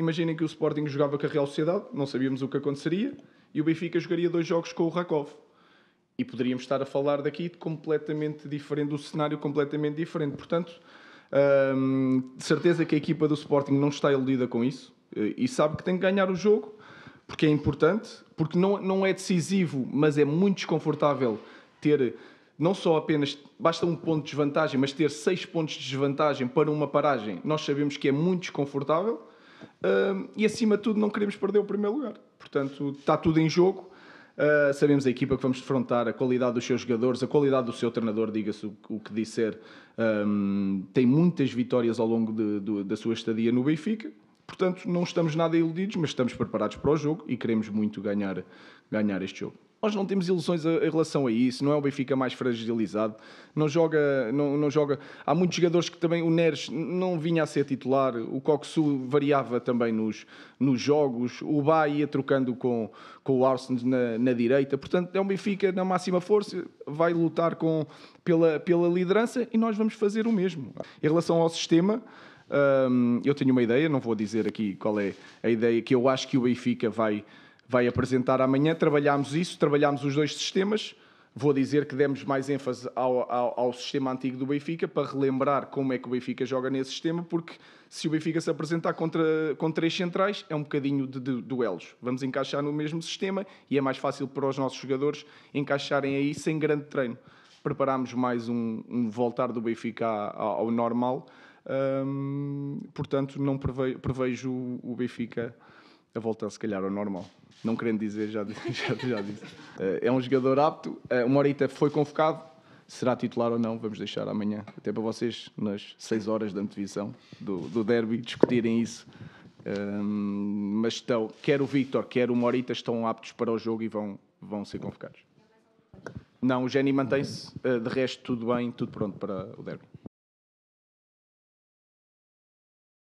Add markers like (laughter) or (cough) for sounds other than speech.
Imaginem que o Sporting jogava com a Real Sociedade, não sabíamos o que aconteceria, e o Benfica jogaria dois jogos com o Rakov. E poderíamos estar a falar daqui de completamente diferente, do cenário completamente diferente. Portanto, hum, de certeza que a equipa do Sporting não está iludida com isso eh, e sabe que tem que ganhar o jogo, porque é importante, porque não, não é decisivo, mas é muito desconfortável ter não só apenas basta um ponto de desvantagem, mas ter seis pontos de desvantagem para uma paragem, nós sabemos que é muito desconfortável uh, e acima de tudo não queremos perder o primeiro lugar. Portanto, está tudo em jogo. Uh, sabemos a equipa que vamos defrontar, a qualidade dos seus jogadores, a qualidade do seu treinador, diga-se o, o, que disser. Um, tem muitas vitórias ao longo de, da sua estadia no Benfica. Portanto, não estamos nada iludidos, mas estamos preparados para o jogo e queremos muito ganhar, ganhar este jogo. Nós não temos ilusões em relação a isso, não é o Benfica mais fragilizado, não joga, não, não joga. Há muitos jogadores que também, o Neres não vinha a ser titular, o Coxu variava também nos, nos jogos, o Bá ia trocando com, com o Arsenal na, na direita, portanto é um Benfica na máxima força, vai lutar com, pela, pela liderança e nós vamos fazer o mesmo. Em relação ao sistema, hum, eu tenho uma ideia, não vou dizer aqui qual é a ideia que eu acho que o Benfica vai vai apresentar amanhã. Trabalhámos isso, trabalhámos os dois sistemas. Vou dizer que demos mais ênfase ao, ao, ao, sistema antigo do Benfica para relembrar como é que o Benfica joga nesse sistema, porque se o Benfica se apresentar contra, com três centrais, é um bocadinho de, de, duelos. Vamos encaixar no mesmo sistema e é mais fácil para os nossos jogadores encaixarem aí sem grande treino. Preparámos mais um, um voltar do Benfica ao, ao normal, portanto, não prevejo, prevejo o Benfica a voltar, se calhar, ao normal não querendo dizer, já, (laughs) já, já disse. Eh, é um jogador apto. Uh, o Morita foi convocado. Será titular ou não, vamos deixar amanhã, até para vocês, nas 6 horas da antevisão do, do derby, discutirem isso. Mas estão, quer o Victor, quer o Morita, estão aptos para o jogo e vão, vão ser convocados. Não, o Jenny mantém-se, uh, de resto, tudo bem, tudo pronto para o derby.